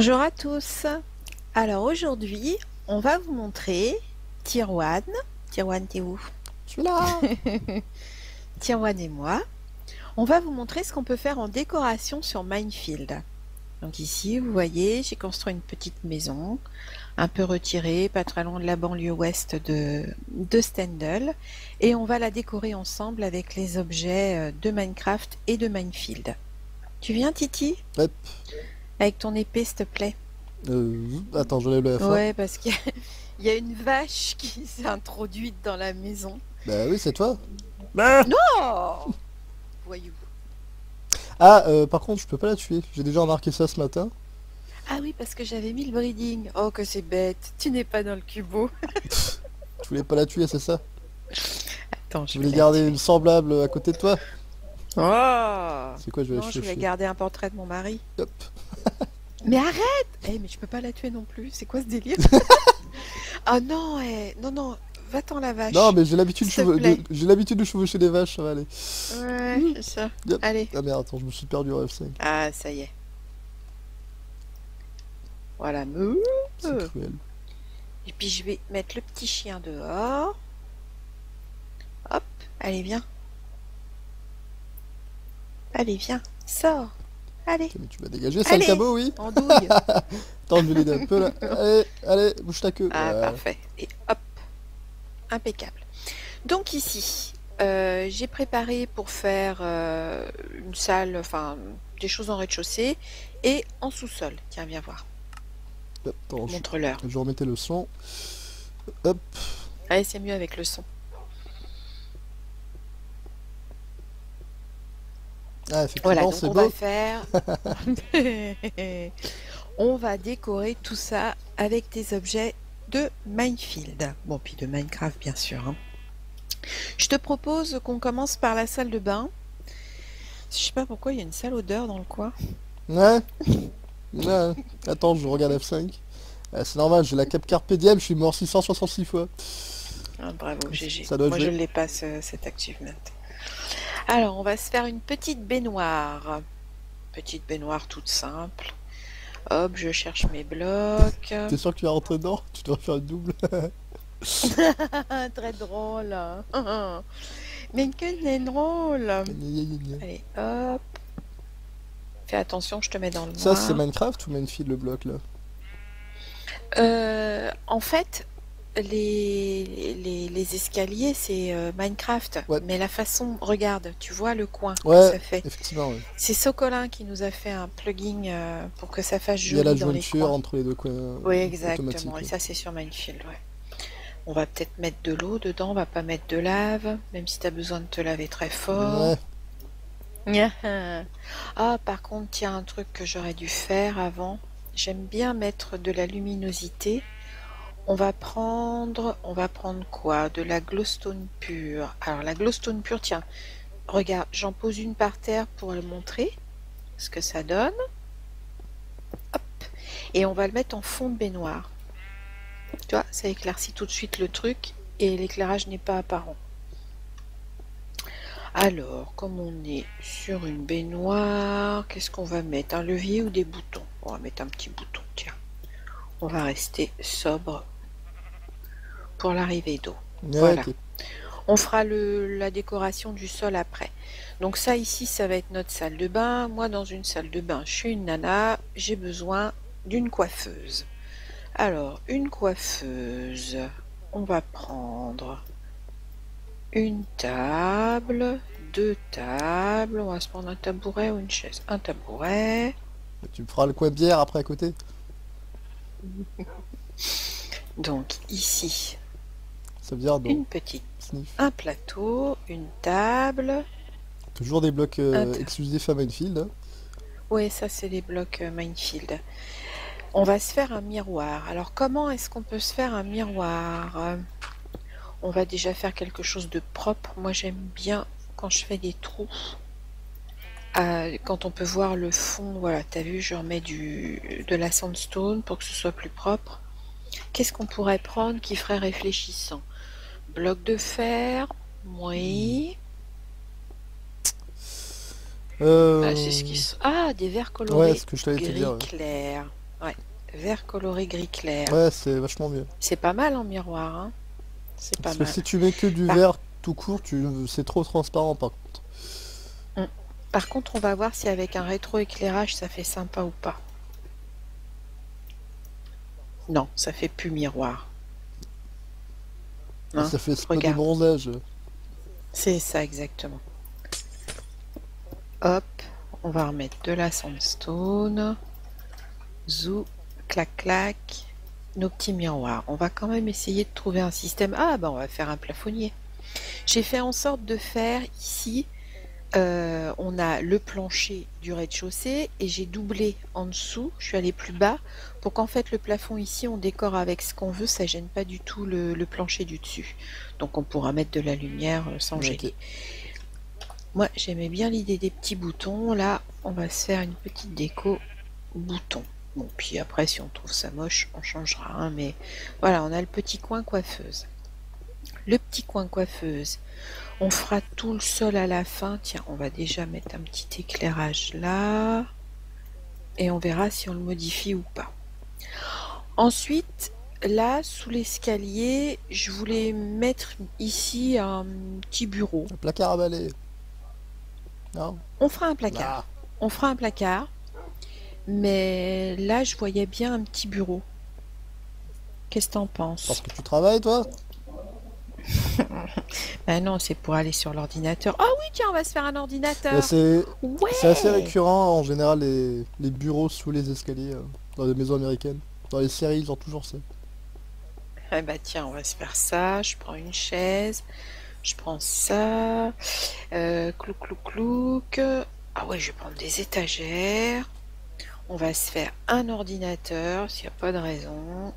Bonjour à tous. Alors aujourd'hui, on va vous montrer Tirwan. Tirwan, t'es où? Je suis là. Tirwan et moi. On va vous montrer ce qu'on peut faire en décoration sur Minefield. Donc ici, vous voyez, j'ai construit une petite maison, un peu retirée, pas très loin de la banlieue ouest de, de Stendhal. Et on va la décorer ensemble avec les objets euh, de Minecraft et de Minefield. Tu viens, Titi? Hop. Avec ton épée, s'il te plaît. Euh, attends, je lève le F1. Ouais, parce qu'il y, a- il y a une vache qui s'est introduite dans la maison. Bah oui, c'est toi. Bah Oh Voyou. Ah, euh, par contre, je peux pas la tuer. J'ai déjà remarqué ça ce matin. Ah oui, parce que j'avais mis le breeding. Oh, que c'est bête. Tu n'es pas dans le cubo. Je voulais pas la tuer, c'est ça Attends, Je je voulais vais garder une semblable à côté de toi. la- Oh C'est quoi, je vais Non, la je voulais garder un portrait de mon mari. Hop. Mais arrête Eh, mais je peux pas la tuer non plus. C'est quoi ce délire? Ah non, eh, non, non. Va-t'en la vache. Non, mais j'ai l'habitude de, j'ai l'habitude de chevaucher des vaches, ça va aller. Ouais, c'est ça. Yep. Allez. Ah merde, attends, je me suis perdu en F5. Ah, ça y est. Voilà. mou. C'est Euh. cruel. Et puis je vais mettre le petit chien dehors. Hop, allez viens. Allez viens, sors. Allez, tu vas dégager, sale Allez. cabot, oui en douille. Attends, je vais l'aider un peu là. Allez, allez, bouge ta queue. ah Voilà. parfait. Et hop, impeccable. Donc ici, euh, j'ai préparé pour faire euh, une salle, enfin des choses en rez-de-chaussée et en sous-sol. Tiens, viens voir. Je, Montre-leur. je remettais le son. Hop, Allez, c'est mieux avec le son. Ah, Voilà, donc on va faire. on va décorer tout ça avec des objets de Minefield. Bon, puis de Minecraft, bien sûr. hein. Je te propose qu'on commence par la salle de bain. Je sais pas pourquoi il y a une sale odeur dans le coin. Ouais. ouais. Attends, je regarde F5. Ah, c'est normal, j'ai la cap carpe diem, je suis mort 666 fois. Ah, bravo, GG. Moi, jouer. je l'ai pas, ce- cet achievement. Alors, on va se faire une petite baignoire. Petite baignoire toute simple. Hop, je cherche mes blocs. T'es sûr que tu vas rentrer dedans Tu devrais faire une double. Très drôle. Mais que c'est drôle. Allez, hop. Fais attention, je te mets dans le Ça, c'est Minecraft ou Minefield le bloc là? Euh, en fait, les, les, les escaliers, c'est euh, Minecraft. Ouais. Mais la façon, regarde, tu vois le coin que ça fait. Effectivement, ouais. C'est Socolin qui nous a fait un plugin euh, pour que ça fasse Il y a joli la dans les jointure coins. entre les deux coins. Oui, euh, exactement. automatiques, Et ça, c'est sur Minefield. On va peut-être mettre de l'eau dedans, on va pas mettre de lave, même si tu as besoin de te laver très fort. Ouais. Ah, par contre, tiens, un truc que j'aurais dû faire avant. J'aime bien mettre de la luminosité. On va prendre, on va prendre quoi? De la glowstone pure. Alors la glowstone pure, tiens, regarde, j'en pose une par terre pour le montrer ce que ça donne. Et on va le mettre en fond de baignoire. Tu vois, ça éclaircit tout de suite le truc et l'éclairage n'est pas apparent. Alors, comme on est sur une baignoire, qu'est-ce qu'on va mettre? Un levier ou des boutons? On va mettre un petit bouton, tiens. On va rester sobre pour l'arrivée d'eau. Voilà. On fera le, la décoration du sol après. Donc ça ici, ça va être notre salle de bain. Moi, dans une salle de bain, je suis une nana, j'ai besoin d'une coiffeuse. Alors, une coiffeuse, on va prendre une table, deux tables, on va se prendre un tabouret ou une chaise. Un tabouret, Tu me feras le coin bière après à côté? donc ici, Ça veut dire donc une petite, sniff. un plateau, une table. Toujours des blocs euh, exclusifs à Minefield. hein. Oui, ça c'est les blocs euh, Minefield. On va se faire un miroir. Alors comment est-ce qu'on peut se faire un miroir Euh, On va déjà faire quelque chose de propre. Moi j'aime bien quand je fais des trous. euh, quand on peut voir le fond, voilà, t'as vu, je remets du, de la sandstone pour que ce soit plus propre. Qu'est-ce qu'on pourrait prendre qui ferait réfléchissant? Bloc de fer, oui. Euh... Ah, c'est ce qui s- Ah, des verres colorés. Ouais, ce que je t'allais te Gris dire. ouais. clair. Ouais, vert coloré gris clair. Ouais, c'est vachement mieux. C'est pas mal en miroir, hein C'est pas Parce que mal. si tu mets que du Par- vert tout court, tu... c'est trop transparent par contre. Par contre, on va voir si avec un rétroéclairage, ça fait sympa ou pas. Non, ça fait plus miroir. Hein, ça fait de bronzage. C'est ça exactement. Hop, on va remettre de la sandstone. Zou, clac clac. Nos petits miroirs. On va quand même essayer de trouver un système. Ah bah on va faire un plafonnier. J'ai fait en sorte de faire ici. Euh, on a le plancher du rez-de-chaussée et j'ai doublé en dessous. Je suis allée plus bas pour qu'en fait le plafond ici on décore avec ce qu'on veut. Ça gêne pas du tout le, le plancher du dessus. Donc on pourra mettre de la lumière euh, sans gêner. Moi, j'aimais bien l'idée des petits boutons. Là, on va se faire une petite déco bouton. Bon, puis après, si on trouve ça moche, on changera. hein, mais voilà, on a le petit coin coiffeuse. Le petit coin coiffeuse. On fera tout le sol à la fin. Tiens, on va déjà mettre un petit éclairage là. Et on verra si on le modifie ou pas. Ensuite, là, sous l'escalier, je voulais mettre ici un petit bureau. Un placard à balai. Non? On fera un placard. Ah, On fera un placard. Mais là, je voyais bien un petit bureau. Qu'est-ce que t'en parce penses que tu travailles toi? Ben non, c'est pour aller sur l'ordinateur. Ah oui, tiens, on va se faire un ordinateur. C'est Ouais. assez récurrent en général les, les bureaux sous les escaliers euh, dans les maisons américaines. Dans les séries, ils ont toujours ça. Eh ben tiens, on va se faire ça. Je prends une chaise. Je prends ça. Euh, clouc, clouc, clouc. Ah ouais, je vais prendre des étagères. On va se faire un ordinateur, s'il n'y a pas de raison.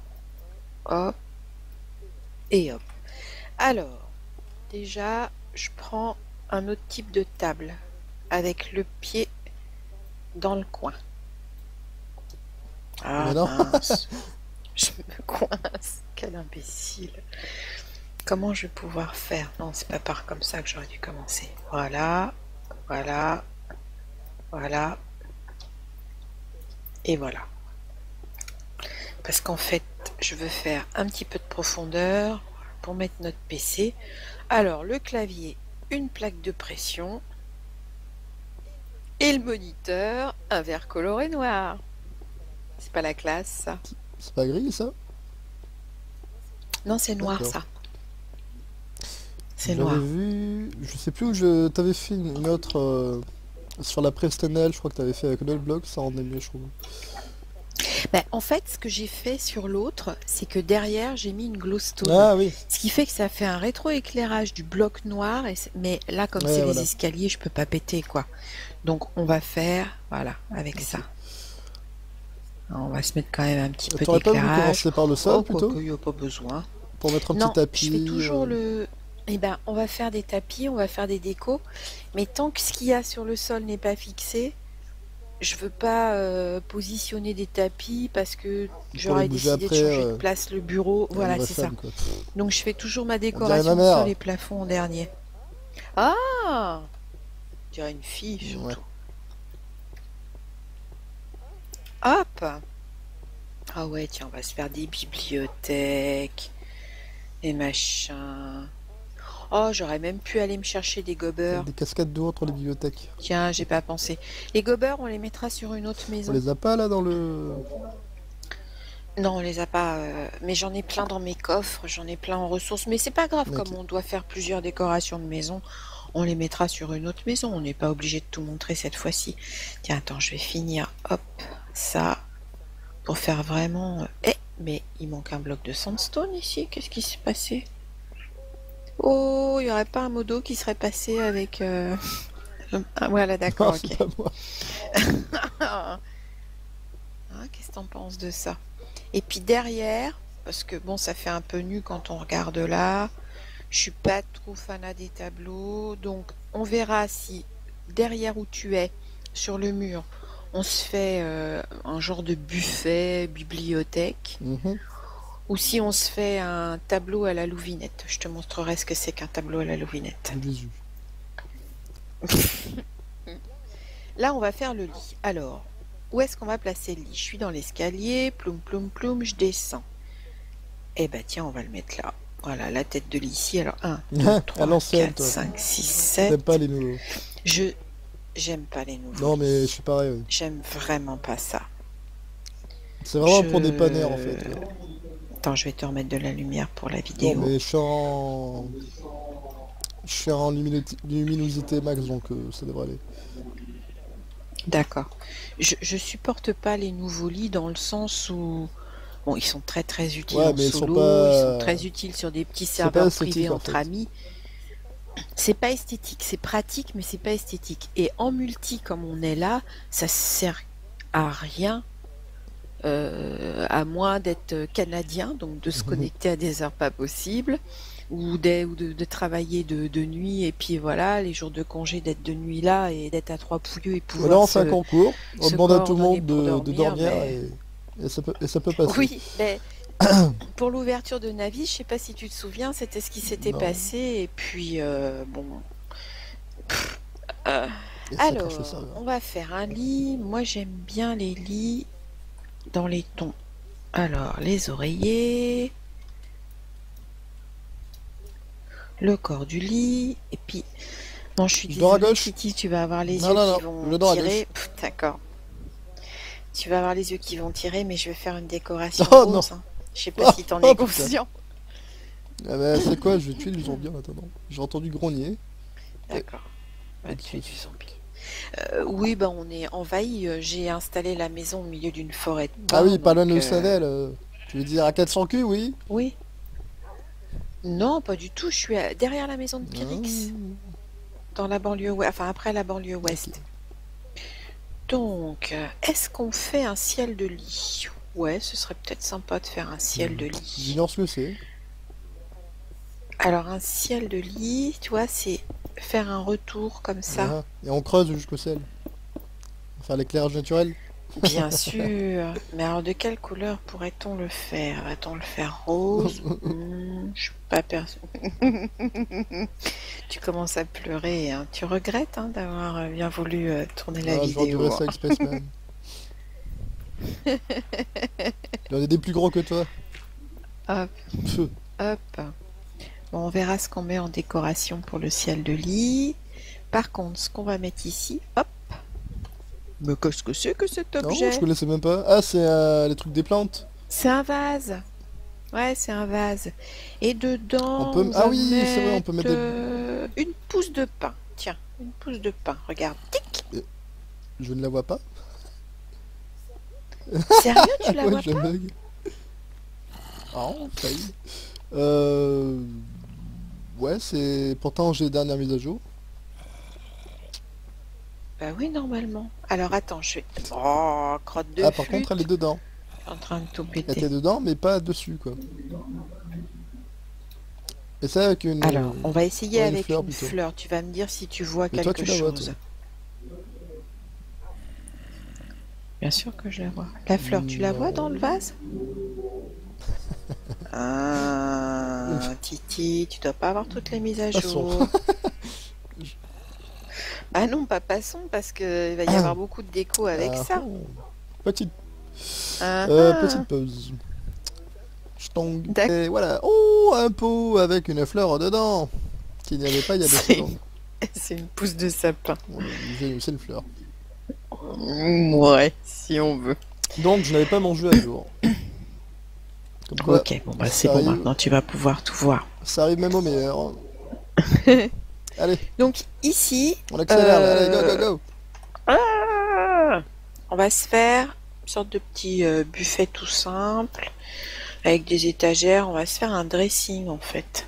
Hop. Et hop. Alors, déjà, je prends un autre type de table avec le pied dans le coin. Ah non. mince. Je me coince. Quel imbécile. Comment je vais pouvoir faire? Non, c'est pas par comme ça que j'aurais dû commencer. Voilà, voilà, voilà, et voilà. Parce qu'en fait, je veux faire un petit peu de profondeur pour mettre notre PC. Alors, le clavier, une plaque de pression. Et le moniteur, un vert coloré noir. C'est pas la classe, ça. C'est pas gris ça? Non, c'est noir, ça. C'est noir. vu, je sais plus où je t'avais fait une autre euh, sur la Prestenel, je crois que t'avais fait avec le bloc, ça rendait mieux je trouve. Ben, en fait, ce que j'ai fait sur l'autre, c'est que derrière, j'ai mis une glowstone. Ah oui, Ce qui fait que ça fait un rétroéclairage du bloc noir. Et mais là, comme Ouais, c'est voilà. les escaliers, je peux pas péter, quoi. Donc, on va faire, voilà, avec ça. On va se mettre quand même un petit peu t'aurais pas voulu d'éclairage. commencer par le sol Oh, plutôt quoique, y a pas besoin. Pour mettre un Non, petit tapis je fais toujours euh, le. Eh ben, on va faire des tapis, on va faire des décos, mais tant que ce qu'il y a sur le sol n'est pas fixé, je veux pas euh, positionner des tapis parce que j'aurais décidé après, de changer de euh, place le bureau. Voilà, c'est ça. quoi. Donc je fais toujours ma décoration ma sur les plafonds en dernier. Ah Je dirais une fille surtout. Ouais. Hop Ah ouais, tiens, on va se faire des bibliothèques, des machins. Oh, j'aurais même pu aller me chercher des gobeurs. Des cascades d'eau entre les bibliothèques. Tiens, j'ai pas pensé. Les gobeurs, on les mettra sur une autre On maison. les a pas là dans le... Non, on les a pas. euh, Mais j'en ai plein dans mes coffres, j'en ai plein en ressources. Mais c'est pas grave, comme on doit faire plusieurs décorations de maison, on les mettra sur une autre maison. On n'est pas obligé de tout montrer cette fois-ci. Tiens, attends, je vais finir. Hop, ça. Pour faire vraiment. euh, Eh, mais il manque un bloc de sandstone ici. Qu'est-ce qui s'est passé? Oh, il n'y aurait pas un modo qui serait passé avec. euh, Ah, voilà, d'accord, ok. c'est pas moi. Ah, Qu'est-ce que t'en penses de ça? Et puis derrière, parce que bon, ça fait un peu nu quand on regarde là, je suis pas trop fanat des tableaux, donc on verra si derrière où tu es, sur le mur, on se fait euh, un genre de buffet, bibliothèque, Mhm. Ou si on se fait un tableau à la louvinette. Je te montrerai ce que c'est qu'un tableau à la louvinette. Là, on va faire le lit. Alors, où est-ce qu'on va placer le lit? Je suis dans l'escalier, ploum, ploum, ploum, je descends. Eh ben tiens, on va le mettre là. Voilà, la tête de lit ici. Alors, 1, 2, à 3, l'ancienne, 4, toi. 5, 6, 7. T'aimes pas les nouveaux. Je... J'aime pas les nouveaux. Non, mais je suis pareil. oui. J'aime vraiment pas ça. C'est vraiment Je- pour dépanner en fait. ouais. Attends, je vais te remettre de la lumière pour la Non, vidéo. mais je suis en. Je suis en luminosité, max donc euh, ça devrait aller. D'accord. Je, je supporte pas les nouveaux lits dans le sens où bon, ils sont très très utiles Ouais, en mais ils sont solo, pas- ils sont très utiles sur des petits serveurs privés en entre fait. amis. C'est pas esthétique, c'est pratique, mais c'est pas esthétique. Et en multi, comme on est là, ça sert à rien, euh, à moins d'être canadien, donc de se Mhm. connecter à des heures pas possibles, ou, de, de travailler de, de nuit, et puis voilà, les jours de congé d'être de nuit là et d'être à trois poulieux et Ou pouvoir alors on fait un concours, on demande à tout le monde de, dormir, mais- et, et ça peut, et ça peut passer. Oui, mais pour l'ouverture de Navi, je sais pas si tu te souviens, c'était ce qui s'était passé, et puis euh, bon. Pff, euh, alors, on va faire un lit. Moi, j'aime bien les lits dans les tons. Alors, les oreillers, le corps du lit, et puis. Non, je suis désolée, gauche. Kitty, tu vas avoir les Non, yeux non, qui non, vont à tirer. D'accord. Tu vas avoir les yeux qui vont tirer, mais je vais faire une décoration Oh, rose. non. hein. Je sais pas si t'en Oh, es conscient. Ah bah, c'est quoi Je vais tuer du zombie en attendant. J'ai entendu grogner. D'accord. Va tuer du zombie. Euh, oui, bah on est envahi. Euh, J'ai installé la maison au milieu d'une forêt de Ah oui, pas loin de euh, Tu veux dire à 400 Q, oui Oui. Non, pas du tout. Je suis à- derrière la maison de Pyrix, Ah. dans la banlieue ouest, enfin après la banlieue ouest. Donc, euh, est-ce qu'on fait un ciel de lit? Ouais, ce serait peut-être sympa de faire un ciel de lit. J'ignore ce que c'est. Alors, un ciel de lit, tu vois, c'est faire un retour comme ça. Ah, Et on creuse jusqu'au ciel. Enfin, l'éclairage naturel. Bien sûr. Mais alors, de quelle couleur pourrait-on le faire? Va-t-on le faire rose Hmm, Je suis pas persuadée. tu commences à pleurer. hein. Tu regrettes hein, d'avoir euh, bien voulu euh, tourner la Ah, vidéo. rester avec Spaceman. Il y en a des plus gros que toi. Hop, hop. Bon, on verra ce qu'on met en décoration pour le ciel de lit. Par contre, ce qu'on va mettre ici, hop. Mais qu'est-ce que c'est que cet Non, objet je connaissais même pas. Ah, c'est euh, les trucs des plantes. C'est un vase. Ouais, c'est un vase. Et dedans, On peut- on ah oui, c'est vrai, on peut mettre des- euh, une pousse de pain. Tiens, une pousse de pain. Regarde. Tic. Je ne la vois pas. Sérieux, tu la ouais, vois je pas bug. Ah, failli. Euh... Ouais, c'est... Pourtant, j'ai les dernières mises à jour. Bah oui, normalement. Alors attends, je vais. Oh, crotte de ah, par flûte. contre, elle est dedans. En train de tout Elle était péter. dedans, mais pas dessus, quoi. Et ça avec une... Alors, on va essayer ouais, une avec fleur, une fleur. Tu vas me dire si tu vois Mais toi, quelque tu la vois, chose. Bien sûr que je la vois. La fleur, tu la vois dans le vase? Ah, Titi, tu dois pas avoir toutes les mises à jour. ah non, pas passons, parce qu'il va y avoir beaucoup de déco avec Ah, ça. oh. Petite, Ah, euh, ah. petite pause. Stong. Et voilà. Oh, un pot avec une fleur dedans. Qu'il n'y avait pas il y a deux C'est- secondes. C'est une pousse de sapin. C'est c'est une fleur. Ouais, si on veut. Donc, je n'avais pas mon jeu à jour. Ok, bon bah c'est bon, arrive. maintenant tu vas pouvoir tout voir. ça arrive même au meilleur. Allez, Donc ici, on accélère. là. Allez, go, Euh, go, go. Ah On va se faire une sorte de petit euh, buffet tout simple avec des étagères. On va se faire un dressing en fait.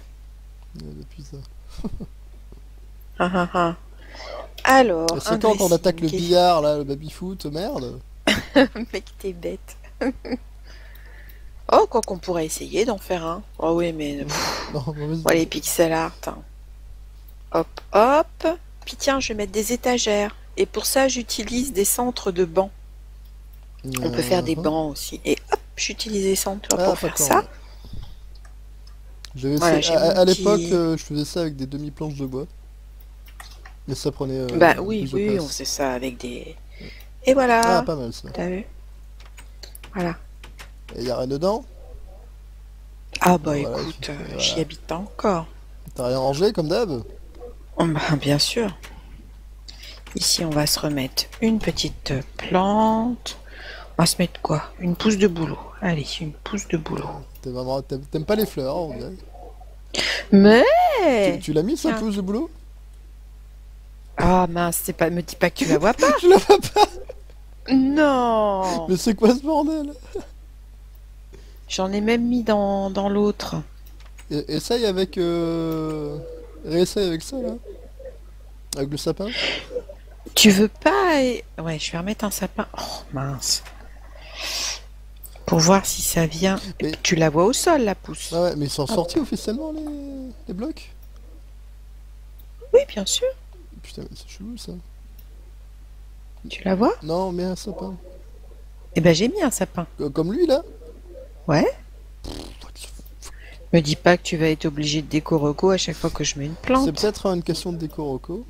Depuis ça. Ah, ah, ah. Alors, c'est quand qu'on attaque le billard, là, le baby-foot, merde. Mec, t'es bête. Oh, quoi qu'on pourrait essayer d'en faire un. Oh oui, mais Non, bon, les pixel art. hein. Hop, hop. Puis tiens, je vais mettre des étagères. Et pour ça, j'utilise des centres de bancs. On peut faire des Euh, bancs aussi. Et hop, j'utilise des centres ah, pour faire ça. Voilà, à, à l'époque, petit- euh, je faisais ça avec des demi-planches de bois. Mais ça prenait. euh, Bah oui, oui, on faisait ça avec des, Et voilà. Ah, pas mal ça. T'as vu? Voilà. Et y a rien dedans Ah bah Voilà, écoute, euh, voilà. j'y habite pas encore. T'as rien rangé comme d'hab Oh, bah, bien sûr. Ici, on va se remettre une petite plante. On va se mettre quoi? Une pousse de boulot. Allez, une pousse de boulot. T'aimes pas les fleurs, on dirait. Mais Tu, tu l'as mis ça, pouce de boulot? Ah mince, c'est pas, me dis pas que tu la vois pas. Je la vois pas Non Mais c'est quoi ce bordel? J'en ai même mis dans, dans l'autre. Et- Essaye avec... Euh... Réessaye avec ça, là Avec le sapin Tu veux pas Ouais, je vais remettre un sapin. Oh mince. Pour voir si ça vient. Mais- Tu la vois au sol, la pousse. Ah ouais, mais ils sont sortis officiellement, les, les blocs? Oui, bien sûr. Putain, mais c'est chelou, ça. Tu la vois? Non, mais un sapin. Eh ben, j'ai mis un sapin. Co- Comme lui, là Ouais. Me dis pas que tu vas être obligé de déco reco à chaque fois que je mets une C'est plante. peut-être une question de déco roco.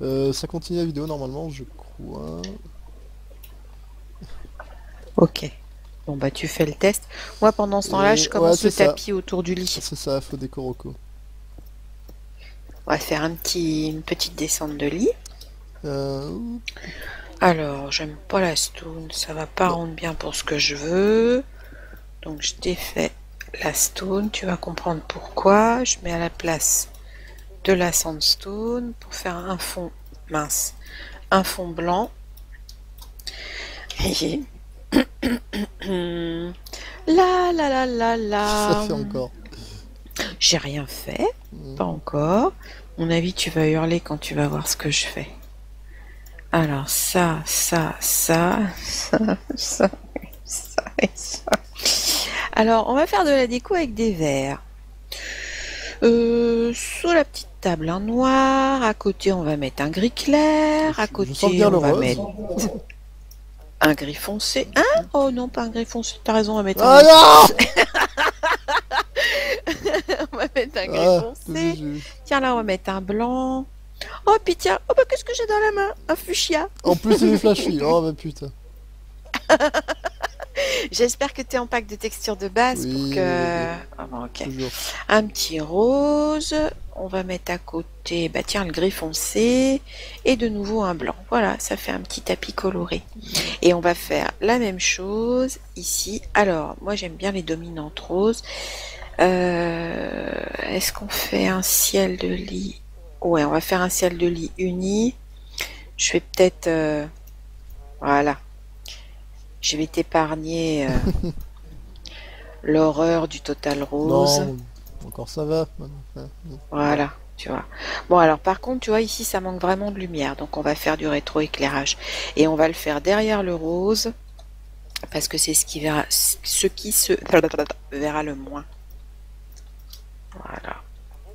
Euh, ça continue la vidéo normalement, je crois. Ok. Bon bah tu fais le test. Moi pendant ce temps-là, Et- je commence ouais, le c'est ça. tapis autour du lit. C'est ça, faut déco roco. On va faire un petit, une petite descente de lit. Euh, Alors, j'aime pas la stone, ça va pas rendre bien pour ce que je veux. Donc je fait la stone, tu vas comprendre pourquoi. Je mets à la place de la sandstone pour faire un fond mince, un fond blanc. Et- La la la la la. ça fait encore. J'ai rien fait, Mm. pas encore. Mon avis, tu vas hurler quand tu vas voir ce que je fais. Alors ça, ça, ça, ça, ça, ça et ça. Alors, on va faire de la déco avec des verres. Euh, sur la petite table, un noir. À côté, on va mettre un gris clair. À côté, on va mettre un gris foncé. Hein? Oh non, pas un gris foncé. T'as raison, on va mettre un, non on va mettre un gris Ah, foncé. Tiens, là, on va mettre un blanc. Oh, puis tiens, oh, bah, qu'est-ce que j'ai dans la main? Un fuchsia. En plus, il est flashy. Oh bah putain. J'espère que tu es en pack de texture de base Oui, pour que. Ah. Un petit rose. On va mettre à côté, bah tiens, le gris foncé. Et de nouveau un blanc. Voilà, ça fait un petit tapis coloré. Et on va faire la même chose ici. Alors, moi j'aime bien les dominantes roses. Euh, Est-ce qu'on fait un ciel de lit? Ouais, on va faire un ciel de lit uni. Je vais peut-être. euh, Voilà. Je vais t'épargner euh, l'horreur du total rose. Non, encore ça va. maintenant. Hein. Voilà, tu vois. Bon, alors par contre, tu vois, ici, ça manque vraiment de lumière. Donc, on va faire du rétroéclairage. Et on va le faire derrière le rose. Parce que c'est ce qui verra, ce qui se verra le moins. Voilà.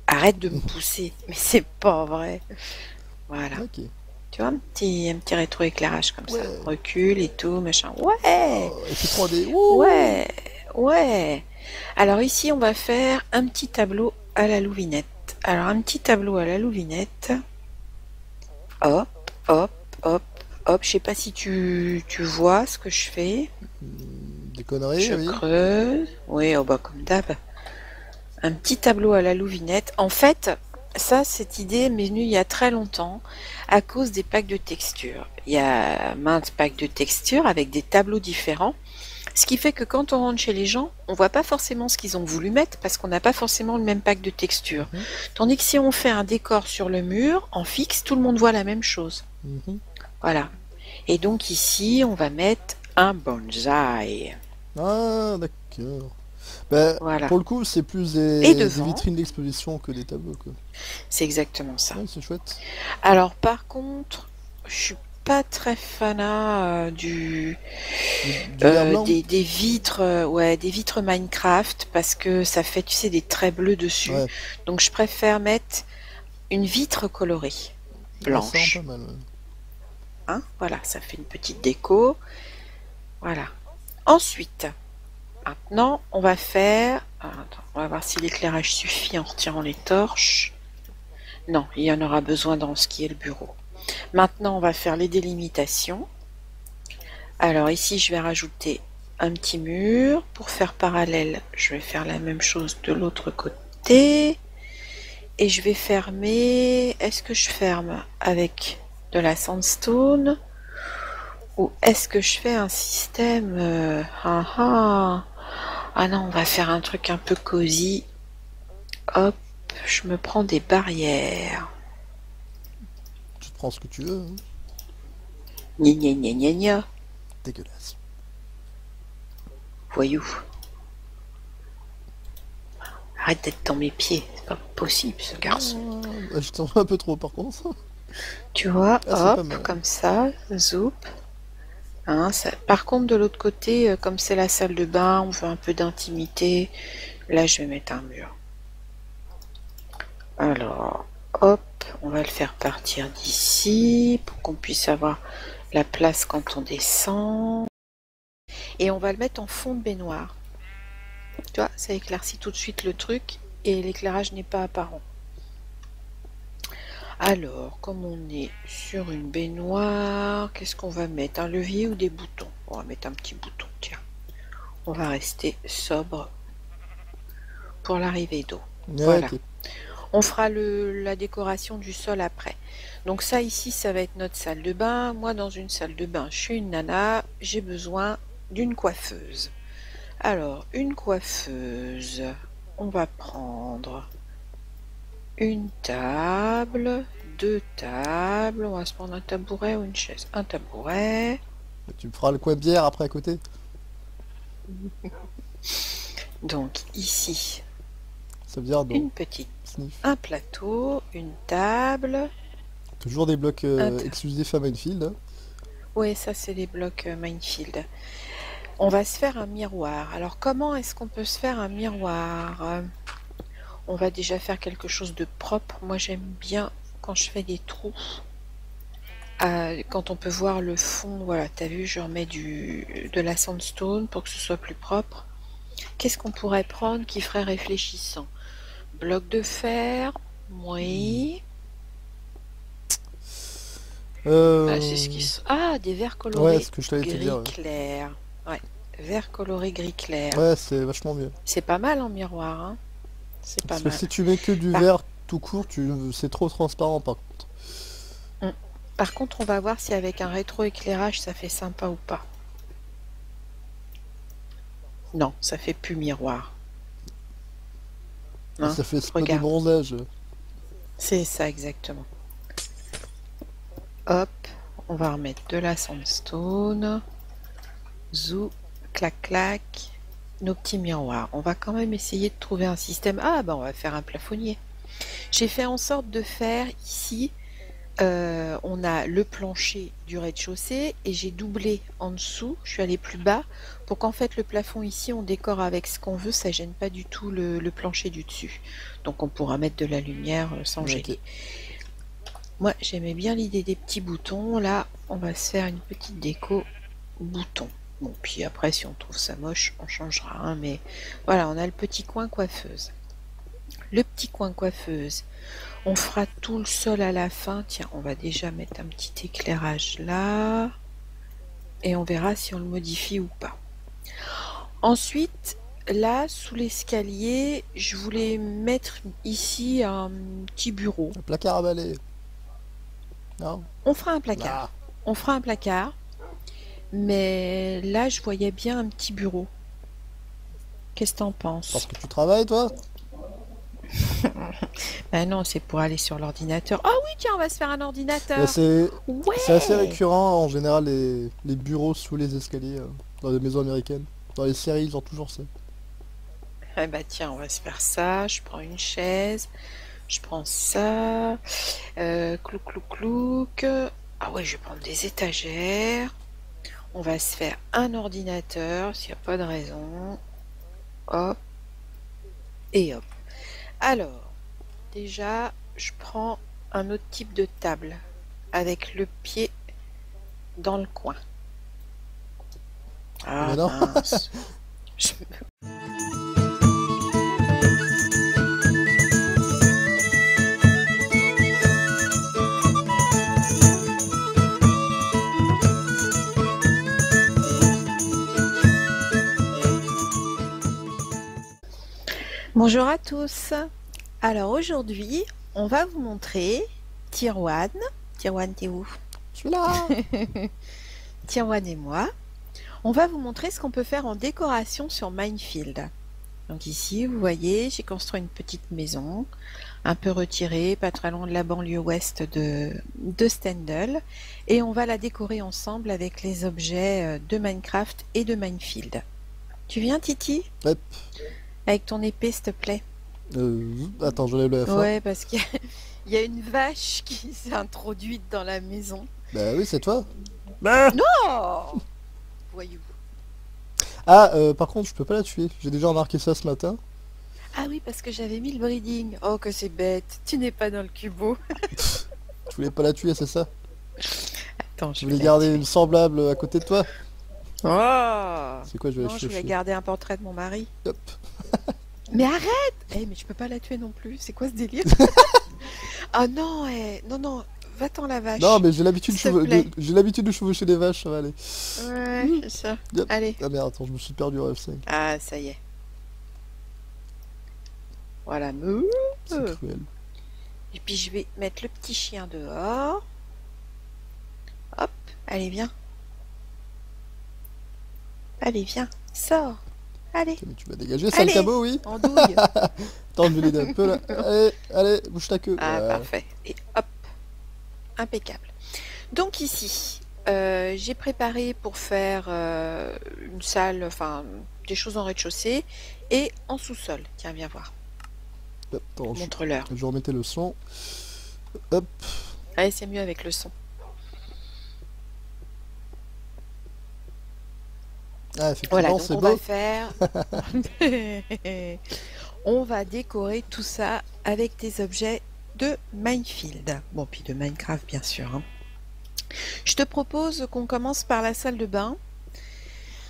Arrête de me pousser. Mais c'est pas vrai. Voilà. Tu vois, un petit, un petit rétroéclairage comme ça. Ouais. Recul et tout, machin. Ouais! Oh, effet 3D. Ouh. Ouais, ouais. Alors ici, on va faire un petit tableau à la louvinette. Alors un petit tableau à la louvinette. Hop, hop, hop, hop. Je sais pas si tu, tu vois ce que je fais. Des conneries, Je oui. creuse. Oui, oh bah comme d'hab. Un petit tableau à la louvinette. En fait, ça, cette idée m'est venue il y a très longtemps à cause des packs de textures. Il y a maintes packs de textures avec des tableaux différents. Ce qui fait que quand on rentre chez les gens, on voit pas forcément ce qu'ils ont voulu mettre parce qu'on n'a pas forcément le même pack de textures. Mhm. Tandis que si on fait un décor sur le mur, en fixe, tout le monde voit la même chose. Mhm. Voilà. Et donc ici, on va mettre un bonsaï. Ah, d'accord. Bah, Voilà. pour le coup, c'est plus des, vitrines d'exposition que des tableaux. C'est exactement ça. Ouais, c'est chouette. Alors par contre, je suis pas très fanat euh, du euh, des, des vitres, euh, ouais, des vitres Minecraft parce que ça fait, tu sais, des traits bleus dessus. Ouais. Donc je préfère mettre une vitre colorée, blanche. pas mal. ouais. Hein voilà, ça fait une petite déco. Voilà. Ensuite, maintenant, on va faire. ah, on va voir si l'éclairage suffit en retirant les torches. Non, il y en aura besoin dans ce qui est le bureau. Maintenant, on va faire les délimitations. Alors ici, je vais rajouter un petit mur. Pour faire parallèle, je vais faire la même chose de l'autre côté. Et je vais fermer... Est-ce que je ferme avec de la sandstone? Ou est-ce que je fais un système euh, ah, ah. Ah non, on va faire un truc un peu cosy. Hop, je me prends des barrières. Tu prends ce que tu veux. Hein. Gna gna gna gna gna. Dégueulasse. Voyou. Arrête d'être dans mes pieds, c'est pas possible ce garçon. Ah, je t'en un peu trop par contre. Tu vois, Ah, hop, comme ça, zoup. Hein, Par contre, de l'autre côté, euh, comme c'est la salle de bain, on veut un peu d'intimité. Là, je vais mettre un mur. Alors, hop, on va le faire partir d'ici pour qu'on puisse avoir la place quand on descend. Et on va le mettre en fond de baignoire. Tu vois, ça éclaircit tout de suite le truc et l'éclairage n'est pas apparent. Alors, comme on est sur une baignoire, qu'est-ce qu'on va mettre? Un levier ou des boutons? On va mettre un petit bouton, tiens. On va rester sobre pour l'arrivée d'eau. Voilà. On fera le, la décoration du sol après. Donc ça ici, ça va être notre salle de bain. Moi, dans une salle de bain, je suis une nana, j'ai besoin d'une coiffeuse. Alors, une coiffeuse, on va prendre une table, deux tables, on va se prendre un tabouret ou une chaise. Un tabouret, Tu me feras le coin de bière après à côté. donc ici, Ça veut dire donc une petite, sniff. un plateau, une table. Toujours des blocs euh, Attends. exclusifs à Minefield. hein. Oui, ça c'est les blocs euh, Minefield. On va se faire un miroir. Alors comment est-ce qu'on peut se faire un miroir? On va déjà faire quelque chose de propre. Moi j'aime bien quand je fais des trous. euh, quand on peut voir le fond, voilà, t'as vu, je remets du, de la sandstone pour que ce soit plus propre. Qu'est-ce qu'on pourrait prendre qui ferait réfléchissant? Bloc de fer, oui. Euh... Ah, c'est ce qui se- Ah, des verres colorés. Ouais, ce que je te gris dire. ouais. clair. Ouais, vert coloré gris clair. Ouais, c'est vachement mieux. C'est pas mal en miroir, hein. C'est pas Parce que si tu mets que du Par- verre tout court, tu... c'est trop transparent par contre. Par contre, on va voir si avec un rétroéclairage ça fait sympa ou pas. Non, ça fait plus miroir. Hein, ça fait spot de bronzage. C'est ça exactement. Hop, on va remettre de la sandstone. Zou, clac clac. Nos petits miroirs. On va quand même essayer de trouver un système. Ah bah on va faire un plafonnier. J'ai fait en sorte de faire ici. euh, on a le plancher du rez-de-chaussée et j'ai doublé en dessous. Je suis allée plus bas pour qu'en fait le plafond ici on décore avec ce qu'on veut. Ça gêne pas du tout le, le plancher du dessus. Donc on pourra mettre de la lumière euh, sans gêner. Moi, j'aimais bien l'idée des petits boutons. Là, on va se faire une petite déco bouton. Bon, puis après, si on trouve ça moche, on changera. hein, mais voilà, on a le petit coin coiffeuse. Le petit coin coiffeuse. On fera tout le sol à la fin. Tiens, on va déjà mettre un petit éclairage là. Et on verra si on le modifie ou pas. Ensuite, là, sous l'escalier, je voulais mettre ici un petit bureau. Un placard à balai. Non? On fera un placard. Ah, On fera un placard. Mais là, je voyais bien un petit bureau. Qu'est-ce que t'en parce penses que tu travailles toi? Ben non, c'est pour aller sur l'ordinateur. Ah oui, tiens, on va se faire un ordinateur. C'est Ouais. assez récurrent en général les, les bureaux sous les escaliers euh, dans les maisons américaines. Dans les séries, ils ont toujours ça. Eh ben tiens, on va se faire ça. Je prends une chaise. Je prends ça. Euh, clouc, clouc, clouc. Ah ouais, je vais prendre des étagères. On va se faire un ordinateur, s'il n'y a pas de raison. Hop. Et hop. Alors, déjà, je prends un autre type de table. Avec le pied dans le coin. Ah non. mince. Je- Bonjour à tous. Alors aujourd'hui, on va vous montrer Tirwan. Tirwan, t'es où? Je suis là Tirwan et moi. On va vous montrer ce qu'on peut faire en décoration sur Minefield. Donc ici, vous voyez, j'ai construit une petite maison, un peu retirée, pas très loin de la banlieue ouest de, de Stendhal. Et on va la décorer ensemble avec les objets euh, de Minecraft et de Minefield. Tu viens, Titi? Hop. Avec ton épée, s'il te plaît. Euh, attends, j'enlève le F1. Ouais, parce qu'il y, a- il y a une vache qui s'est introduite dans la maison. Bah oui, c'est toi. Bah Oh Voyou. Ah, euh, par contre, je peux pas la tuer. J'ai déjà remarqué ça ce matin. Ah oui, parce que j'avais mis le breeding. Oh, que c'est bête. Tu n'es pas dans le cubo. Je voulais pas la tuer, c'est ça Attends, Je je voulais garder une semblable à côté de toi. la- Oh C'est quoi, je vais Non, la je voulais garder un portrait de mon mari. Hop. Mais arrête Eh, mais je peux pas la tuer non plus. C'est quoi ce délire? Ah non, eh, non, non. Va-t'en la vache. Non, mais j'ai l'habitude de, j'ai l'habitude de chevaucher des vaches, va aller. Ouais, c'est ça. Yep. Allez. Ah merde, attends, je me suis perdu au F5. Ah, ça y est. Voilà. C'est cruel. Et puis je vais mettre le petit chien dehors. Hop, allez viens. Allez viens, sors. Allez, mais tu vas dégager, sale Allez. cabot, oui en douille. Attends, je vais l'aider un peu là. Allez, allez, bouge ta queue. ah Voilà. parfait. Et hop, impeccable. Donc ici, euh, j'ai préparé pour faire euh, une salle, enfin des choses en rez-de-chaussée et en sous-sol. Tiens, viens voir. Je, Montre-leur. je remettais le son. Hop, Allez, c'est mieux avec le son. Ah, Voilà, donc on va faire. on va décorer tout ça avec des objets de Minefield. Bon, puis de Minecraft, bien sûr. hein. Je te propose qu'on commence par la salle de bain.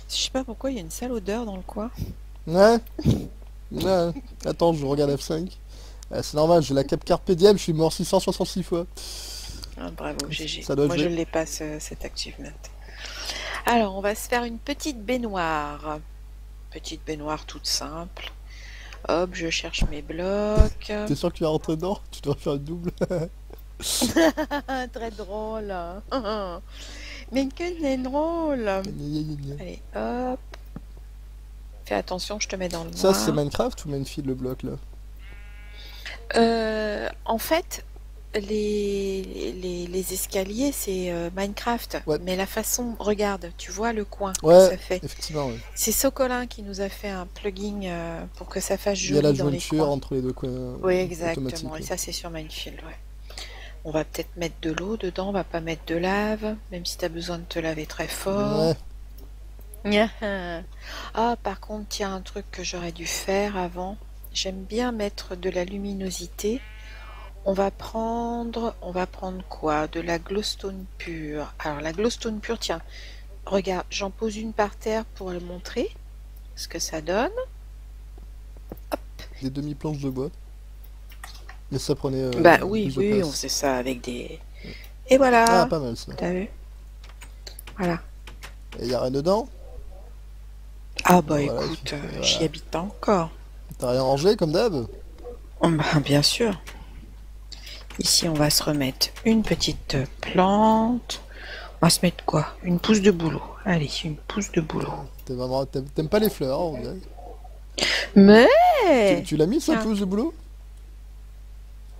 Je sais pas pourquoi il y a une sale odeur dans le coin. Ouais. ouais. Attends, je regarde F5. Ah, c'est normal, j'ai la cap carpe diem, je suis mort 666 fois. Ah, bravo, GG. Ça doit Moi, je ne l'ai pas, ce- cet achievement. Alors, on va se faire une petite baignoire. Petite baignoire toute simple. Hop, je cherche mes blocs. T'es sûr que tu vas rentrer dedans? Tu devrais faire une double. Très drôle. Mais que c'est drôle. Allez, hop. Fais attention, je te mets dans le Ça, noir. c'est Minecraft ou Minefield le bloc là? Euh, en fait, les, les, les escaliers, c'est euh, Minecraft. Ouais. Mais la façon, regarde, tu vois le coin que ça fait. Effectivement, ouais. C'est Socolin qui nous a fait un plugin euh, pour que ça fasse Il y a joli la dans les jointure coins. entre les deux coins. Oui, automatique, exactement. Et ça, c'est sur Minefield. On va peut-être mettre de l'eau dedans, on va pas mettre de lave, même si tu as besoin de te laver très fort. Ouais. Ah, par contre, tiens, un truc que j'aurais dû faire avant. J'aime bien mettre de la luminosité. On va prendre, on va prendre quoi? De la glowstone pure. Alors la glowstone pure, tiens, regarde, j'en pose une par terre pour le montrer ce que ça donne. Des demi-planches de bois. Mais ça prenait. euh, bah oui, oui, on sait ça avec des. Et voilà. Ah, pas mal ça. T'as vu? Voilà. Et y a rien dedans? Ah bah Voilà, écoute, euh, voilà. j'y habite pas encore. T'as rien rangé comme d'hab? Oh, bah, bien sûr. Ici, on va se remettre une petite plante. On va se mettre quoi? Une pousse de boulot. Allez, une pousse de boulot. T'aimes pas les fleurs, on dirait. Mais Tu, tu l'as mis Tiens. pouce de boulot?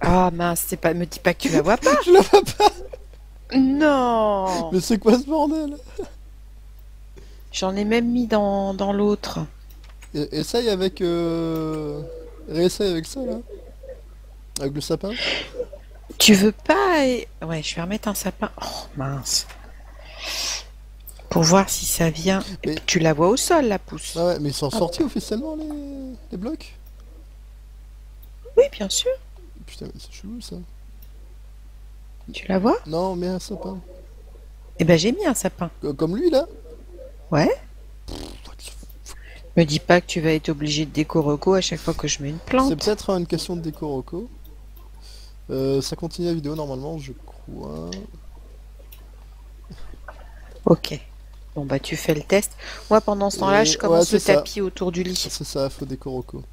Ah mince, c'est pas, me dis pas que tu la vois pas. Je la vois pas Non. Mais c'est quoi ce bordel? J'en ai même mis dans, dans l'autre. Et- Essaye avec. Euh... Réessaye avec ça là Avec le sapin Tu veux pas Ouais, je vais remettre un sapin. Oh mince. Pour voir si ça vient. Mais- Tu la vois au sol, la pousse. Ah ouais, mais ils sont sortis officiellement les, les blocs? Oui, bien sûr. Putain, mais c'est chelou ça. Tu la vois? Non, mais un sapin. Eh ben, j'ai mis un sapin. Co- Comme lui là Ouais. Me dis pas que tu vas être obligé de déco à chaque fois que je mets une C'est plante. peut-être une question de déco. Euh, ça continue la vidéo normalement, je crois. Ok. Bon bah tu fais le test. Moi pendant ce temps-là, je commence ouais, le ça. tapis autour du lit. C'est ça, faut déco roco.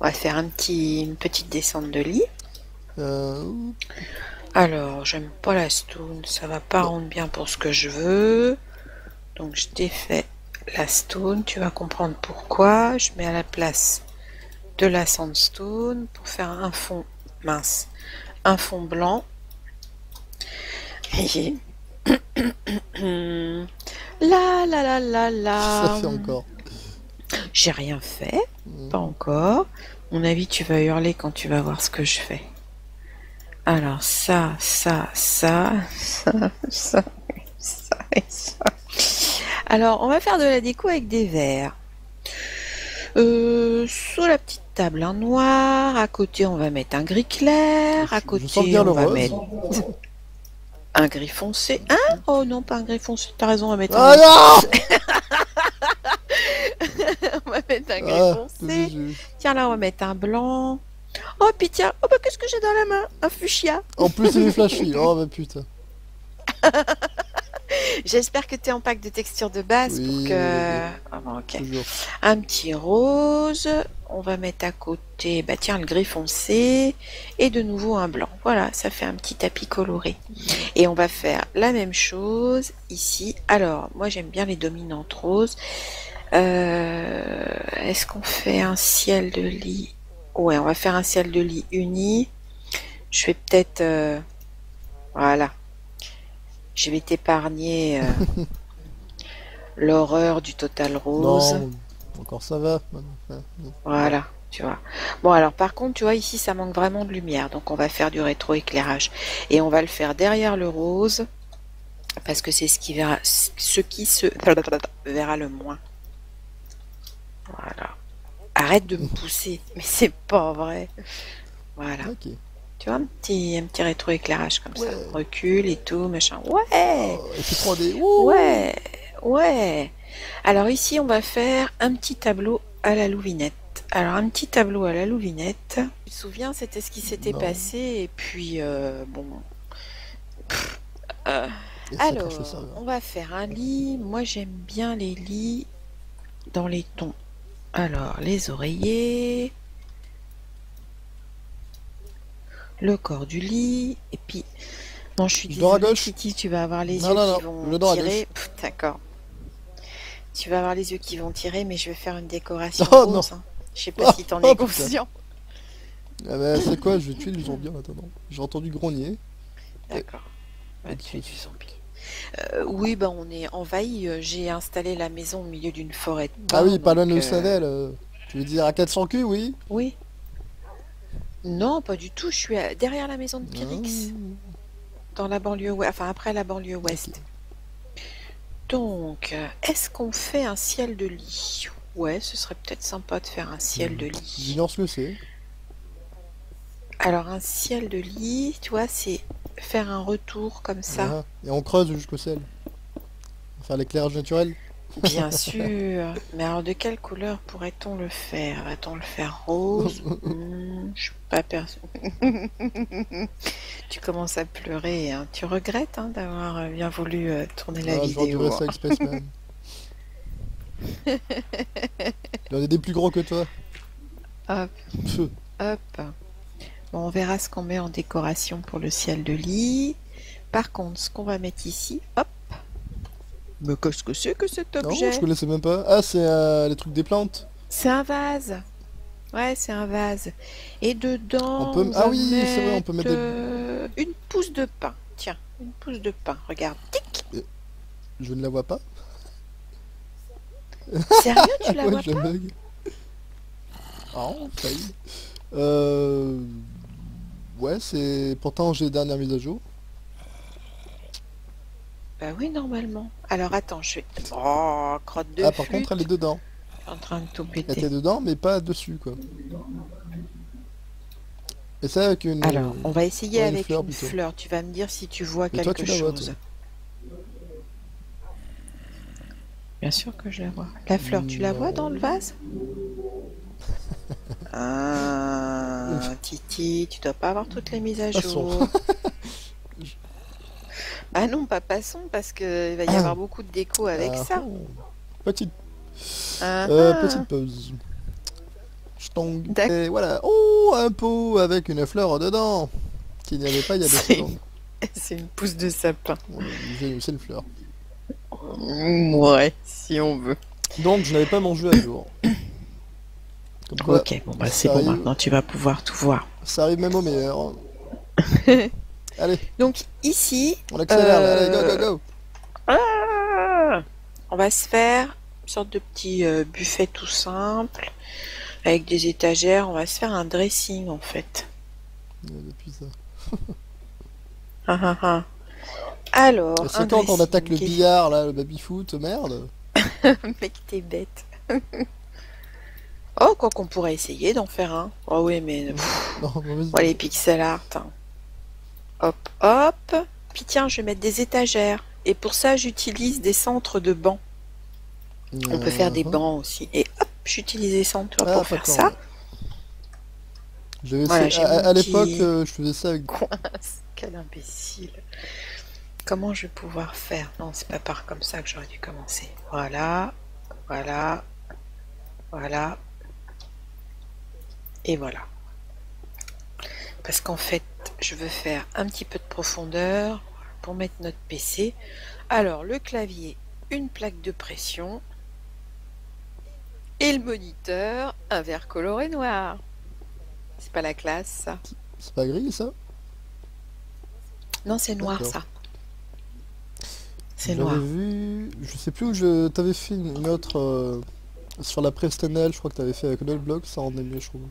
On va faire un petit, une petite descente de lit. Euh, Alors, j'aime pas la stone, ça va pas rendre bien pour ce que je veux. Donc, je t'ai fait la stone, tu vas comprendre pourquoi. Je mets à la place de la sandstone pour faire un fond mince, un fond blanc. Et- La la la la la. ça fait encore. J'ai rien fait, Mm. pas encore. Mon avis, tu vas hurler quand tu vas voir ce que je fais. Alors ça, ça, ça, ça, ça, ça et ça. Alors, on va faire de la déco avec des verres. Euh, sous la petite table, un noir. À côté, on va mettre un gris clair. À côté, on va rose. mettre un gris foncé. Hein? Oh non, pas un gris foncé. T'as raison, on va mettre un, Ah non on va mettre un gris Ah, foncé. Tiens, là, on va mettre un blanc. Oh, puis tiens, oh, bah, qu'est-ce que j'ai dans la main? Un fuchsia. En plus, il est flashy. Oh, bah putain. J'espère que tu es en pack de texture de base Oui, pour que. Ah. Un petit rose. On va mettre à côté, bah tiens, le gris foncé. Et de nouveau un blanc. Voilà, ça fait un petit tapis coloré. Et on va faire la même chose ici. Alors, moi, j'aime bien les dominantes roses. Euh, Est-ce qu'on fait un ciel de lit? Ouais, on va faire un ciel de lit uni. Je vais peut-être. euh, Voilà. Je vais t'épargner euh, l'horreur du total rose. Non, encore ça va. Voilà, tu vois. Bon, alors par contre, tu vois, ici, ça manque vraiment de lumière. Donc, on va faire du rétroéclairage. Et on va le faire derrière le rose. Parce que c'est ce qui verra, ce qui se verra le moins. Voilà. Arrête de me pousser. Mais c'est pas vrai. Voilà. Tu vois, un petit, un petit rétroéclairage comme ça. Recul et tout, machin. Ouais! Oh, effet 3D. Ouh. Ouais, ouais. Alors ici, on va faire un petit tableau à la louvinette. Alors un petit tableau à la louvinette. Tu te souviens, c'était ce qui s'était Non. passé et puis euh, bon. Pff, euh, alors, ça, on va faire un lit. Moi, j'aime bien les lits dans les tons. Alors, les oreillers, le corps du lit, et puis. Bon, je suis Je désolée, gauche Kitty, tu vas avoir les Non, yeux non, qui non, vont je à tirer. D'accord. Tu vas avoir les yeux qui vont tirer, mais je vais faire une décoration Oh, rose. non. hein. Je sais pas si t'en Oh, es putain. conscient. Ah bah, c'est quoi Je vais tuer du zombie en attendant. J'ai entendu grogner. D'accord. Va Ouais, tuer du zombie. Euh, oui, ben on est envahi. Euh, J'ai installé la maison au milieu d'une forêt de Ah oui, pas loin de euh, Savel. euh, Tu veux dire à 400 cul, oui? Oui. Non, pas du tout. Je suis à- derrière la maison de Pyrrhix, dans la banlieue ouest, enfin après la banlieue ouest. Donc, est-ce qu'on fait un ciel de lit? Ouais, ce serait peut-être sympa de faire un ciel de lit. J'ignore ce que c'est. Alors, un ciel de lit, tu vois, c'est faire un retour comme ça. Ah, Et on creuse jusqu'au sel. Faire l'éclairage naturel. Bien sûr. Mais alors, de quelle couleur pourrait-on le faire? Va-t-on le faire rose Hmm, Je suis pas persuadée. tu commences à pleurer. hein. Tu regrettes hein, d'avoir euh, bien voulu euh, tourner la Ah, vidéo. ça express, man. Il y en a des plus gros que toi. Hop, hop. Bon, on verra ce qu'on met en décoration pour le ciel de lit. Par contre, ce qu'on va mettre ici, hop. Mais qu'est-ce que c'est que cet Non, objet je connaissais même pas. Ah, c'est euh, les trucs des plantes. C'est un vase. Ouais, c'est un vase. Et dedans, On peut- on ah oui, c'est vrai, on peut mettre des- euh, une pousse de pain. Tiens, une pousse de pain. Regarde. Tic. Je ne la vois pas. Sérieux, tu la Ouais, vois je pas bug. Oh, failli. Euh... Ouais, c'est... Pourtant, j'ai les dernières mises à jour. Bah oui, normalement. Alors attends, je vais. Oh, crotte de ah, par flûte. contre, elle est dedans. En train de tout Elle péter. était dedans, mais pas dessus, quoi. Et ça avec une... Alors, on va essayer ouais, une avec fleur, une fleur. Tu vas me dire si tu vois Mais toi, quelque tu la vois, chose. Bien sûr que je la vois. La fleur, tu la vois dans le vase? Ah, Titi, tu dois pas avoir toutes les mises à Passons. jour. ah non, pas passons, parce qu'il va y avoir beaucoup de déco avec Ah, ça. oh. Petite, Ah, euh, ah. petite pause. Stong. D'accord. Et voilà. Oh, un pot avec une fleur dedans. Qu'il n'y avait pas il y a deux C'est- secondes. C'est une pousse de sapin. C'est une fleur. Ouais, si on veut. Donc, je n'avais pas mon jeu à jour. Comme quoi, ok, bon bah c'est bon, arrive. maintenant tu vas pouvoir tout voir. ça arrive même au meilleur. Allez, Donc ici, on accélère. là. Allez, go, Euh, go, go. ah, on va se faire une sorte de petit euh, buffet tout simple avec des étagères. On va se faire un dressing en fait. Depuis ça. Ah, ah, ah. Alors, c'est quand on dressing attaque le billard, là, le baby-foot, merde. Mec, t'es bête. oh, quoi qu'on pourrait essayer d'en faire un. Oh oui, mais Non, non, bon, les pixel art. hein. Hop, hop. Puis tiens, je vais mettre des étagères. Et pour ça, j'utilise des centres de bancs. On peut faire des Mhm. bancs aussi. Et hop, j'utilise des centres Ah, pour faire ça. Voilà, à, l'époque, petit- euh, je faisais ça avec. Quel imbécile. Comment je vais pouvoir faire? Non, c'est pas par comme ça que j'aurais dû commencer. Voilà, voilà, voilà. Et voilà. Parce qu'en fait, je veux faire un petit peu de profondeur pour mettre notre PC. Alors, le clavier, une plaque de pression. Et le moniteur, un verre coloré noir. C'est pas la classe, ça. C'est pas gris, ça? Non, c'est noir ça. C'est noir. vu. Je sais plus où je t'avais fait une autre. euh, Sur la Prestenel, je crois que t'avais fait avec Node Block, ça rendait mieux, je trouve.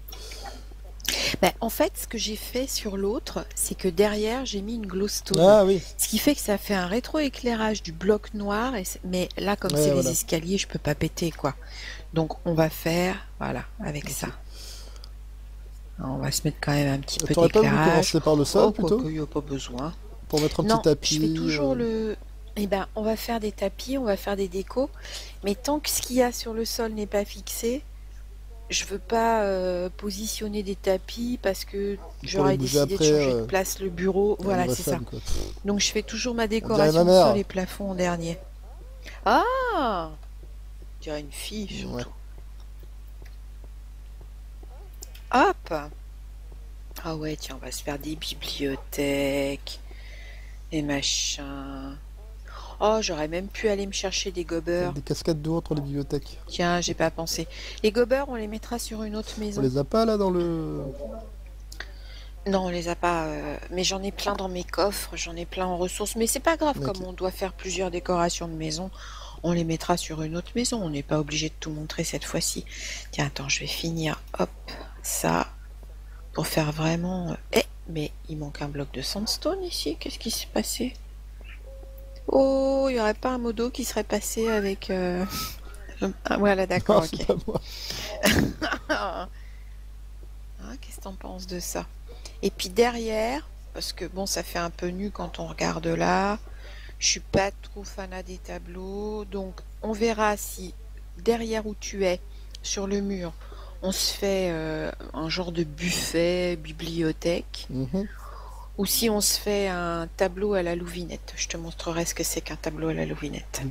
Ben, en fait, ce que j'ai fait sur l'autre, c'est que derrière, j'ai mis une glowstone. Ah oui, Ce qui fait que ça fait un rétroéclairage du bloc noir. Et mais là, comme Ouais, c'est voilà. les escaliers, je peux pas péter, quoi. Donc, on va faire, voilà, avec ça. On va se mettre quand même un petit peu t'aurais pas d'éclairage. commencer par le sol Oh, plutôt quoique, y a pas besoin. Pour mettre un Non, petit tapis je fais toujours euh, le. Eh ben, on va faire des tapis, on va faire des décos, mais tant que ce qu'il y a sur le sol n'est pas fixé, je veux pas euh, positionner des tapis parce que j'aurais décidé après, de changer euh, de place le bureau. Voilà, c'est ça. quoi. Donc je fais toujours ma décoration ma de mère. sol et plafond en dernier. Ah Je dirais une fille surtout. Ouais. Hop Ah ouais, tiens, on va se faire des bibliothèques, des machins. Oh, j'aurais même pu aller me chercher des gobeurs. Des cascades d'eau entre les bibliothèques. Tiens, j'ai pas pensé. Les gobeurs, on les mettra sur une autre On maison. les a pas là dans le. Non, on les a pas. euh, Mais j'en ai plein dans mes coffres, j'en ai plein en ressources. Mais c'est pas grave, comme on doit faire plusieurs décorations de maison, on les mettra sur une autre maison. On n'est pas obligé de tout montrer cette fois-ci. Tiens, attends, je vais finir. Hop, ça. Pour faire vraiment. euh, Eh, mais il manque un bloc de sandstone ici. Qu'est-ce qui s'est passé? Oh, il n'y aurait pas un modo qui serait passé avec. euh, Ah, voilà, d'accord, ok. Ah, Qu'est-ce que t'en penses de ça? Et puis derrière, parce que bon, ça fait un peu nu quand on regarde là, je suis pas trop fanat des tableaux, donc on verra si derrière où tu es, sur le mur, on se fait euh, un genre de buffet, bibliothèque, Mhm. Ou si on se fait un tableau à la louvinette. Je te montrerai ce que c'est qu'un tableau à la louvinette.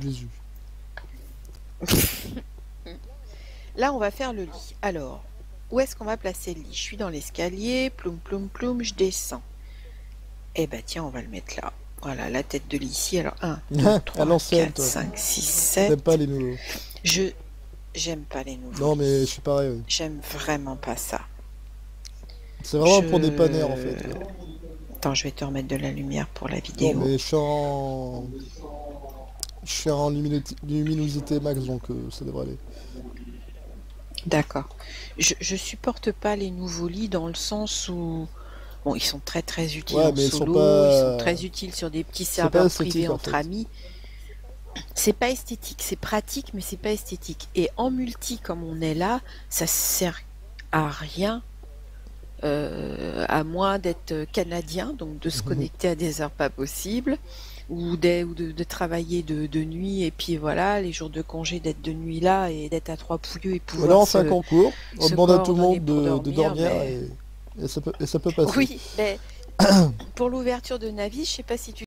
Là, on va faire le lit. Alors, où est-ce qu'on va placer le lit? Je suis dans l'escalier, ploum, ploum, ploum, je descends. Eh ben tiens, on va le mettre là. Voilà, la tête de lit ici. Alors, 1, 2, à 3, l'ancienne, 4, toi. 5, 6, 7. T'aimes pas les nouveaux. Je... J'aime pas les nouveaux. Non, mais je suis pareil. oui. J'aime vraiment pas ça. C'est vraiment Je- pour dépanner en fait. Attends, je vais te remettre de la lumière pour la Non, vidéo. mais je suis en. Je suis en luminoti- luminosité max donc euh, ça devrait aller. D'accord. Je, je supporte pas les nouveaux lits dans le sens où bon, ils sont très très utiles Ouais, en mais ils sont solo, pas- ils sont très utiles sur des petits serveurs privés en entre fait. amis. C'est pas esthétique, c'est pratique, mais c'est pas esthétique. Et en multi, comme on est là, ça sert à rien, euh, à moins d'être canadien, donc de se Mhm. connecter à des heures pas possibles, ou, de, de travailler de, de nuit, et puis voilà, les jours de congé d'être de nuit là et d'être à trois pouilleux et pouvoir Voilà, on se- fait un concours, on demande à tout le monde pour de, dormir, dormir mais- et, et ça peut, et ça peut passer. Oui, mais pour l'ouverture de Navi, je sais pas si tu